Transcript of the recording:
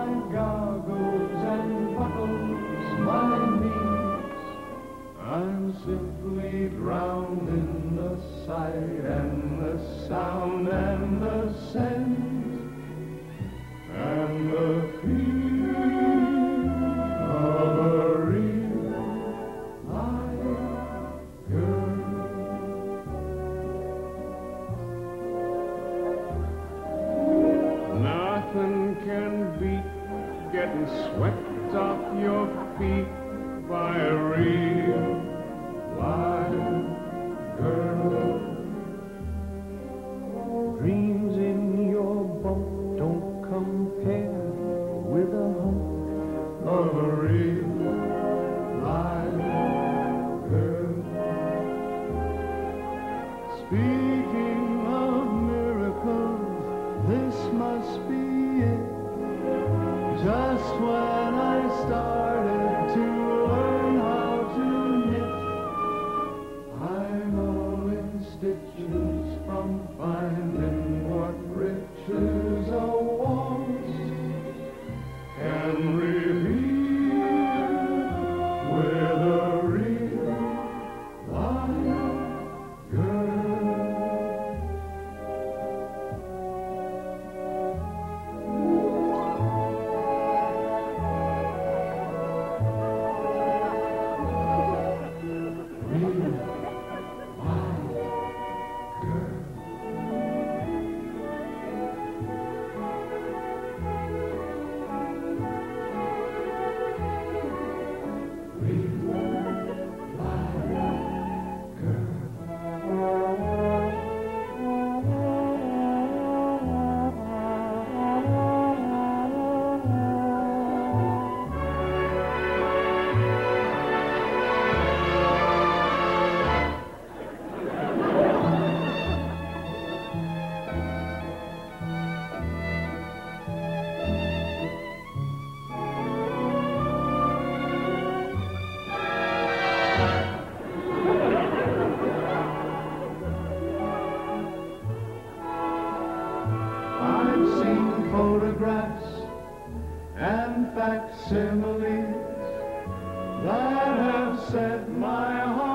my goggles and buckles my knees. I'm simply drowned in the sight and the sound and the scent. getting swept off your feet by a real live girl. Dreams in your bunk don't compare with a hunk of a and facsimiles that have set my heart.